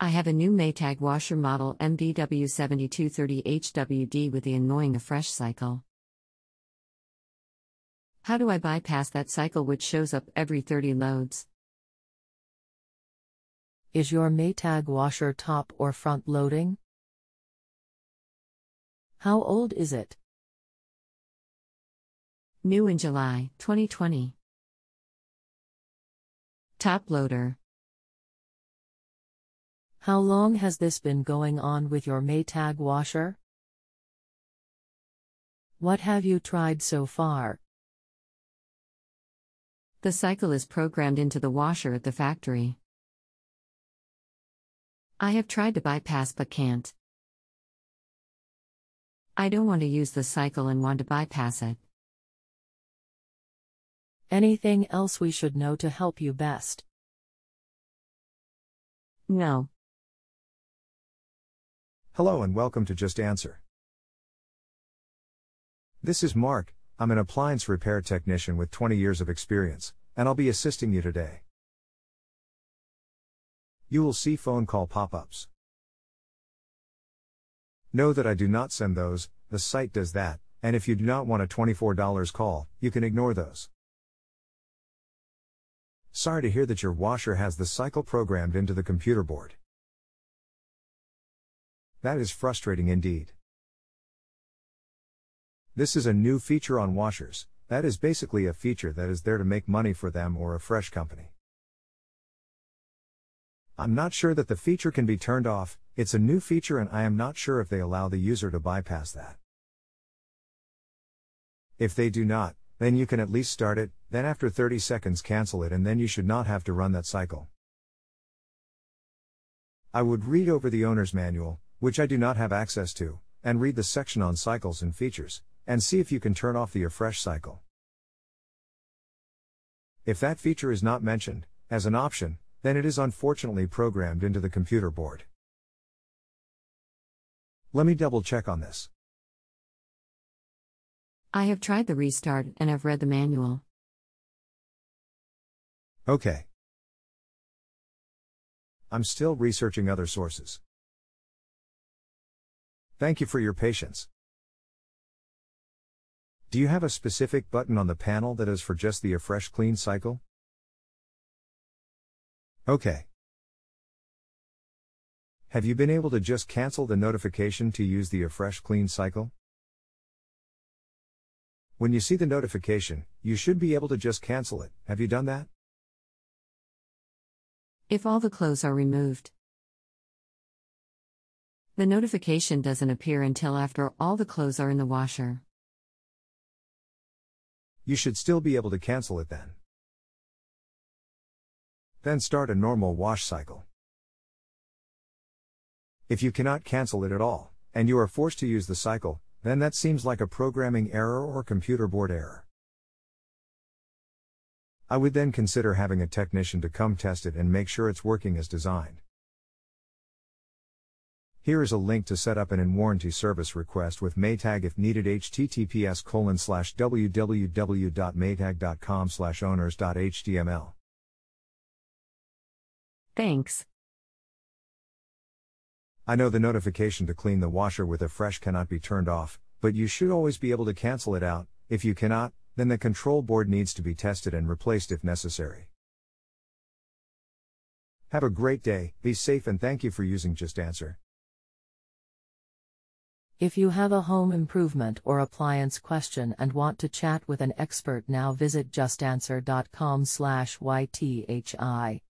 I have a new Maytag washer model MVW7230HWD with the annoying Affresh cycle. How do I bypass that cycle which shows up every 30 loads? Is your Maytag washer top or front loading? How old is it? New in July 2020. Top loader. How long has this been going on with your Maytag washer? What have you tried so far? The cycle is programmed into the washer at the factory. I have tried to bypass but can't. I don't want to use the cycle and want to bypass it. Anything else we should know to help you best? No. Hello and welcome to Just Answer. This is Mark, I'm an appliance repair technician with 20 years of experience, and I'll be assisting you today. You will see phone call pop ups. Know that I do not send those, the site does that, and if you do not want a $24 call, you can ignore those. Sorry to hear that your washer has the cycle programmed into the computer board. That is frustrating indeed. This is a new feature on washers, that is basically a feature that is there to make money for them or Affresh company. I'm not sure that the feature can be turned off, it's a new feature and I am not sure if they allow the user to bypass that. If they do not, then you can at least start it, then after 30 seconds cancel it and then you should not have to run that cycle. I would read over the owner's manual, which I do not have access to, and read the section on cycles and features, and see if you can turn off the Affresh cycle. If that feature is not mentioned, as an option, then it is unfortunately programmed into the computer board. Let me double check on this. I have tried the restart and have read the manual. Okay. I'm still researching other sources. Thank you for your patience. Do you have a specific button on the panel that is for just the Affresh Clean cycle? Okay. Have you been able to just cancel the notification to use the Affresh Clean cycle? When you see the notification, you should be able to just cancel it. Have you done that? If all the clothes are removed, the notification doesn't appear until after all the clothes are in the washer. You should still be able to cancel it then. Then start a normal wash cycle. If you cannot cancel it at all, and you are forced to use the cycle, then that seems like a programming error or computer board error. I would then consider having a technician to come test it and make sure it's working as designed. Here is a link to set up an in warranty service request with Maytag if needed https colon slash www.maytag.com slash owners.html. Thanks. I know the notification to clean the washer with Affresh cannot be turned off, but you should always be able to cancel it out. If you cannot, then the control board needs to be tested and replaced if necessary. Have a great day, be safe, and thank you for using Just Answer. If you have a home improvement or appliance question and want to chat with an expert now visit justanswer.com/ythi.